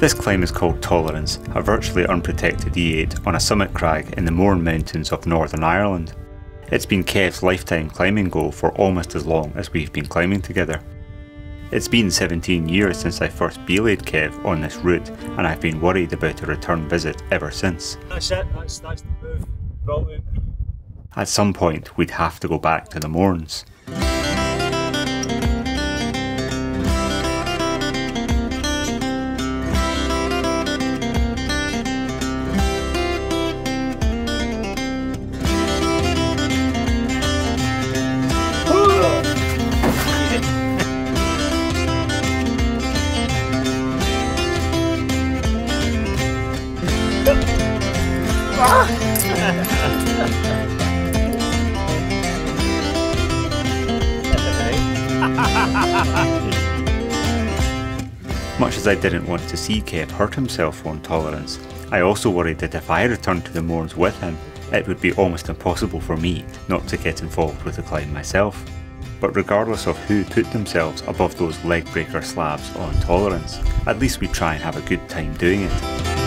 This climb is called Tolerance, a virtually unprotected E8 on a summit crag in the Mourne Mountains of Northern Ireland. It's been Kev's lifetime climbing goal for almost as long as we've been climbing together. It's been 17 years since I first belayed Kev on this route and I've been worried about a return visit ever since. That's it, that's, that's the move. Brilliant. At some point we'd have to go back to the Mournes. As I didn't want to see Kev hurt himself on Tolerance, I also worried that if I returned to the Mournes with him, it would be almost impossible for me not to get involved with the climb myself. But regardless of who put themselves above those leg breaker slabs on Tolerance, at least we try and have a good time doing it.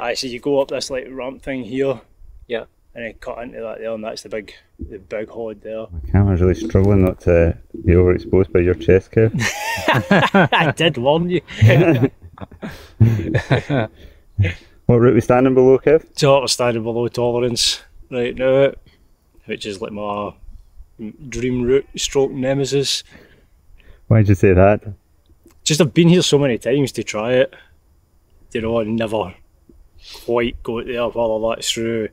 I see you go up this like ramp thing here. Yeah. And then cut into that there and that's the big the big hod there. My camera's really struggling not to be overexposed by your chest, Kev. I did warn you. What route we standing below, Kev? so we're standing below tolerance right now, which is like my dream route stroke nemesis. Why'd you say that? Just I've been here so many times to try it. You know, and never quite got there, whether that's through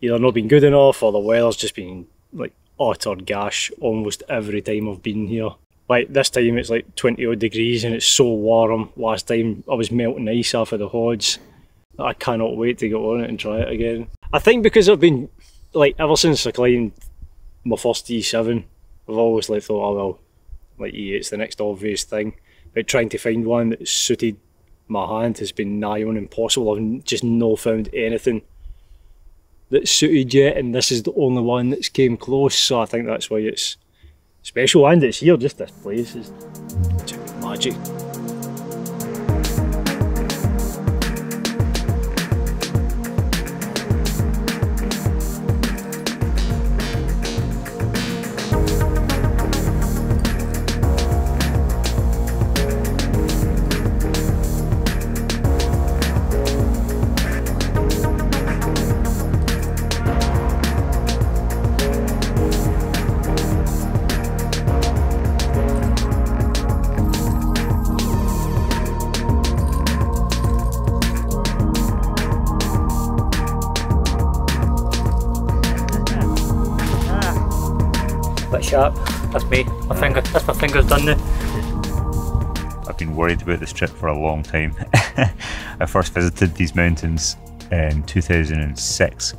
either not being good enough or the weather's just been like utter gash almost every time I've been here. Like this time it's like 20 odd degrees and it's so warm. Last time I was melting ice off of the hods. I cannot wait to get on it and try it again. I think because I've been like ever since I climbed my first E7, I've always like thought, oh well, like E8's the next obvious thing. But trying to find one that suited my hand has been nigh on impossible. I've just not found anything that suited yet, and this is the only one that's came close. So I think that's why it's special, and it's here. Just this place is magic. Sharp. That's me. My finger. That's my fingers done now. I've been worried about this trip for a long time. I first visited these mountains in 2006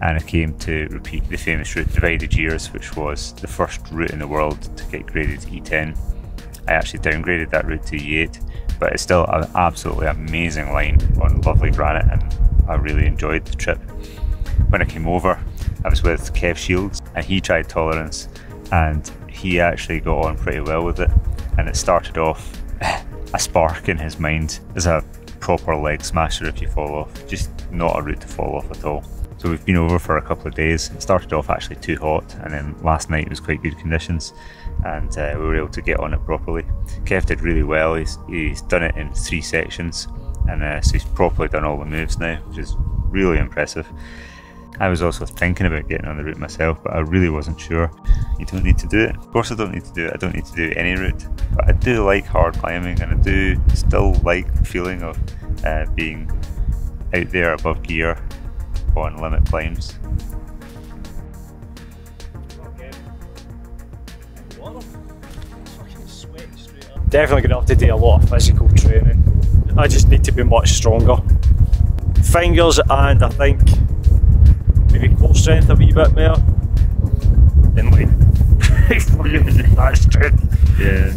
and I came to repeat the famous route Divided Years, which was the first route in the world to get graded E10. I actually downgraded that route to E8, but it's still an absolutely amazing line on lovely granite and I really enjoyed the trip. When I came over, I was with Kev Shields and he tried Tolerance and he actually got on pretty well with it and it started off a spark in his mind as a proper leg smasher if you fall off. Just not a route to fall off at all. So we've been over for a couple of days. It started off actually too hot and then last night it was quite good conditions and uh, we were able to get on it properly. Kev did really well. He's, he's done it in three sections and uh, so he's properly done all the moves now, which is really impressive. I was also thinking about getting on the route myself, but I really wasn't sure. You don't need to do it. Of course, I don't need to do it. I don't need to do any route, but I do like hard climbing, and I do still like the feeling of uh, being out there above gear on limit climbs. Definitely going to have to do a lot of physical training. I just need to be much stronger. Fingers and I think strength a wee bit then fucking that strength. Yeah.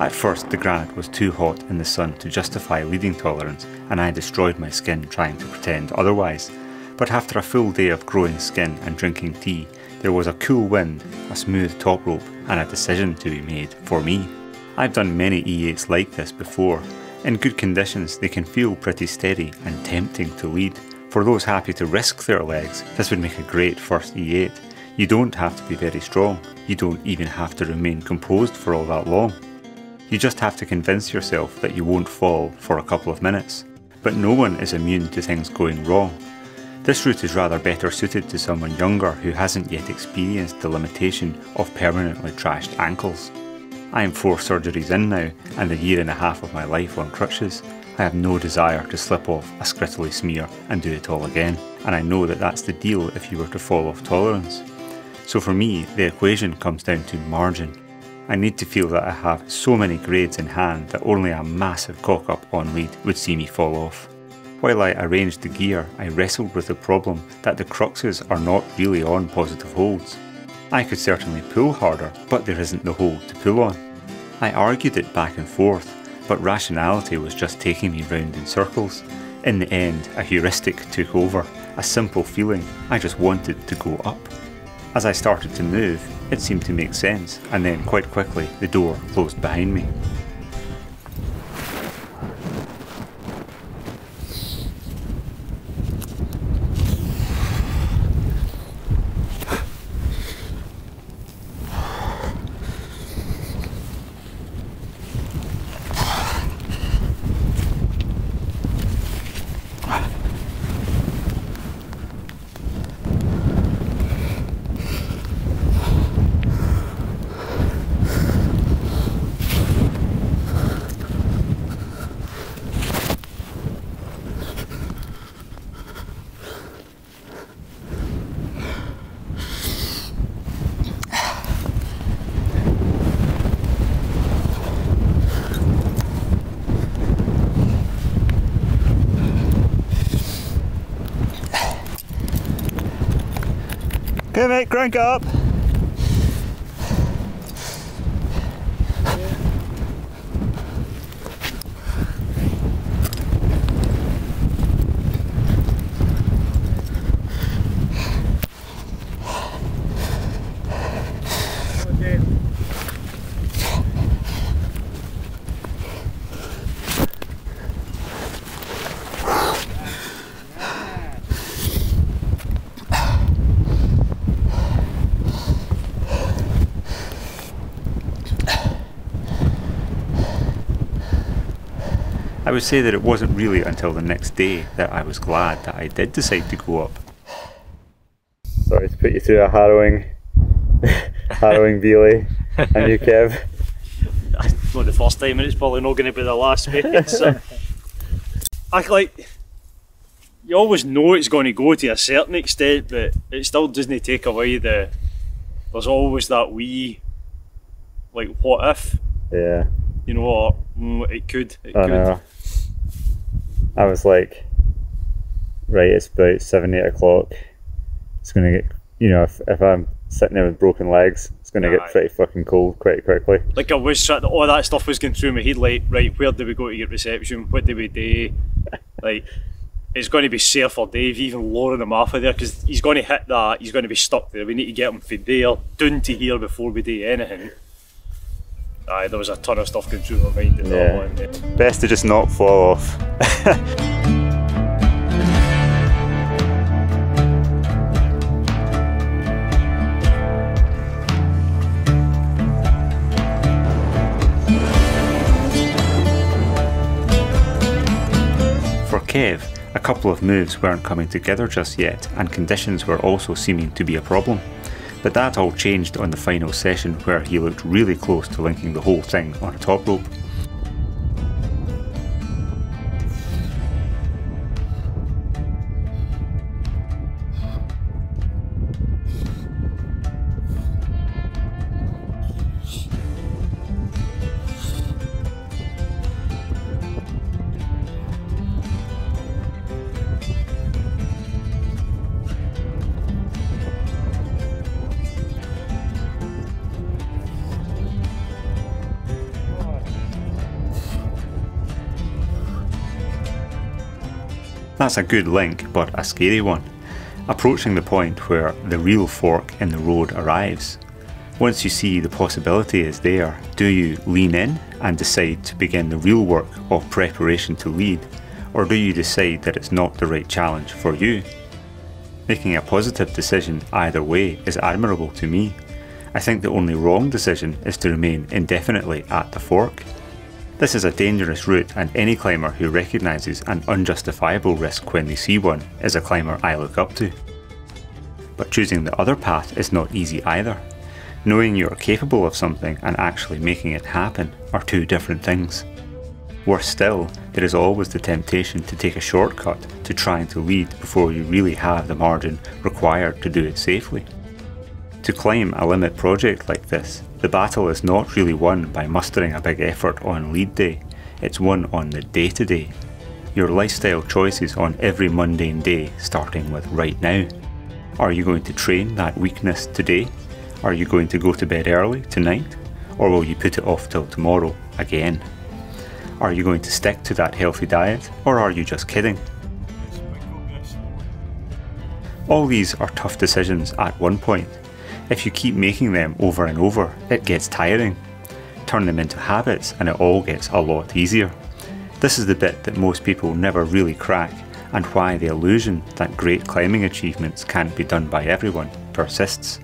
At first, the granite was too hot in the sun to justify leading tolerance, and I destroyed my skin trying to pretend otherwise. But after a full day of growing skin and drinking tea, there was a cool wind, a smooth top rope, and a decision to be made for me. I've done many E8s like this before, in good conditions, they can feel pretty steady and tempting to lead. For those happy to risk their legs, this would make a great first E8. You don't have to be very strong, you don't even have to remain composed for all that long. You just have to convince yourself that you won't fall for a couple of minutes. But no one is immune to things going wrong. This route is rather better suited to someone younger who hasn't yet experienced the limitation of permanently trashed ankles. I am four surgeries in now and a year and a half of my life on crutches. I have no desire to slip off a scrittly smear and do it all again, and I know that that's the deal if you were to fall off tolerance. So for me, the equation comes down to margin. I need to feel that I have so many grades in hand that only a massive cock up on lead would see me fall off. While I arranged the gear, I wrestled with the problem that the cruxes are not really on positive holds. I could certainly pull harder, but there isn't the hold to pull on. I argued it back and forth, but rationality was just taking me round in circles. In the end, a heuristic took over, a simple feeling, I just wanted to go up. As I started to move, it seemed to make sense, and then quite quickly the door closed behind me. Okay mate, crank up. I would say that it wasn't really until the next day that I was glad that I did decide to go up. Sorry to put you through a harrowing, harrowing belay, and you, Kev. It's Not the first time, and it's probably not going to be the last. Mate. So, I like. You always know it's going to go to a certain extent, but it still doesn't take away the. There's always that wee, like, what if? Yeah. You know what? Mm, it could. It I could. know. I was like, right, it's about seven, eight o'clock. It's gonna get, you know, if, if I'm sitting there with broken legs, it's gonna Aye. get pretty fucking cold quite quickly. Like I was trying, all that stuff was going through my head. Like, right, where do we go to get reception? What do we do? like, it's going to be safe for Dave, even lowering him off of there because he's going to hit that. He's going to be stuck there. We need to get him from there down to here before we do anything. Aye, there was a ton of stuff going through my mind at Yeah. that one. yeah. Best to just not fall off. For Kev, a couple of moves weren't coming together just yet, and conditions were also seeming to be a problem. But that all changed on the final session where he looked really close to linking the whole thing on a top rope. That's a good link, but a scary one, approaching the point where the real fork in the road arrives. Once you see the possibility is there, do you lean in and decide to begin the real work of preparation to lead, or do you decide that it's not the right challenge for you? Making a positive decision either way is admirable to me. I think the only wrong decision is to remain indefinitely at the fork. This is a dangerous route, and any climber who recognises an unjustifiable risk when they see one is a climber I look up to. But choosing the other path is not easy either. Knowing you are capable of something and actually making it happen are two different things. Worse still, there is always the temptation to take a shortcut to trying to lead before you really have the margin required to do it safely. To climb a limit project like this, the battle is not really won by mustering a big effort on lead day, it's won on the day to day. Your lifestyle choices on every mundane day, starting with right now. Are you going to train that weakness today are you going to go to bed early tonight? Or will you put it off till tomorrow again? Are you going to stick to that healthy diet? Or are you just kidding? All these are tough decisions at one point. If you keep making them over and over, it gets tiring. Turn them into habits and it all gets a lot easier. This is the bit that most people never really crack and why the illusion that great climbing achievements can't be done by everyone persists.